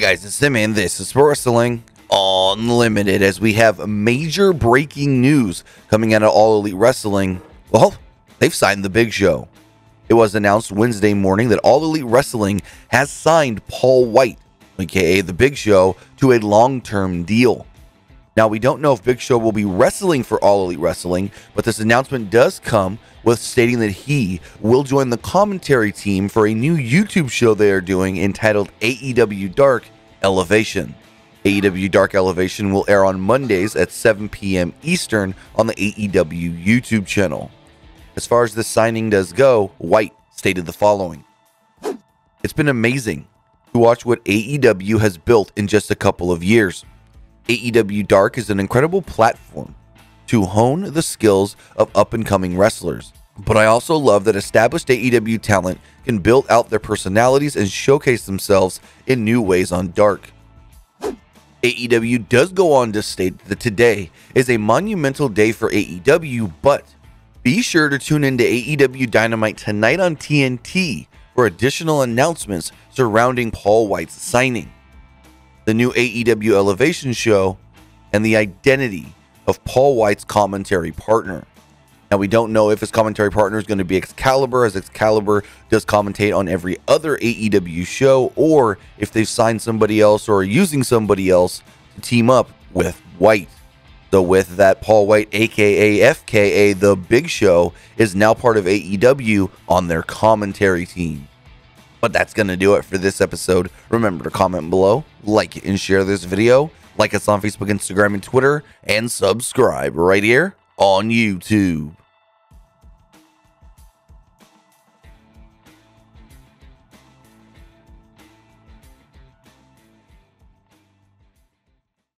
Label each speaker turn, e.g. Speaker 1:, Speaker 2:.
Speaker 1: Guys, it's Tim and this is Wrestling Unlimited as we have major breaking news coming out of All Elite Wrestling. Well, they've signed the Big Show. It was announced Wednesday morning that All Elite Wrestling has signed Paul Wight, aka the Big Show, to a long term deal. Now, we don't know if Big Show will be wrestling for All Elite Wrestling, but this announcement does come with stating that he will join the commentary team for a new YouTube show they are doing entitled AEW Dark Elevation. AEW Dark Elevation will air on Mondays at 7 p.m. Eastern on the AEW YouTube channel. As far as the signing does go, Wight stated the following It's been amazing to watch what AEW has built in just a couple of years. AEW Dark is an incredible platform to hone the skills of up and coming wrestlers. But I also love that established AEW talent can build out their personalities and showcase themselves in new ways on Dark. AEW does go on to state that today is a monumental day for AEW, but be sure to tune into AEW Dynamite tonight on TNT for additional announcements surrounding Paul Wight's signing the new AEW Elevation show, and the identity of Paul Wight's commentary partner. Now, we don't know if his commentary partner is going to be Excalibur, as Excalibur does commentate on every other AEW show, or if they've signed somebody else or are using somebody else to team up with Wight. So, with that, Paul Wight, aka FKA, the Big Show, is now part of AEW on their commentary team. But that's going to do it for this episode. Remember to comment below, like and share this video, like us on Facebook, Instagram, and Twitter, and subscribe right here on YouTube.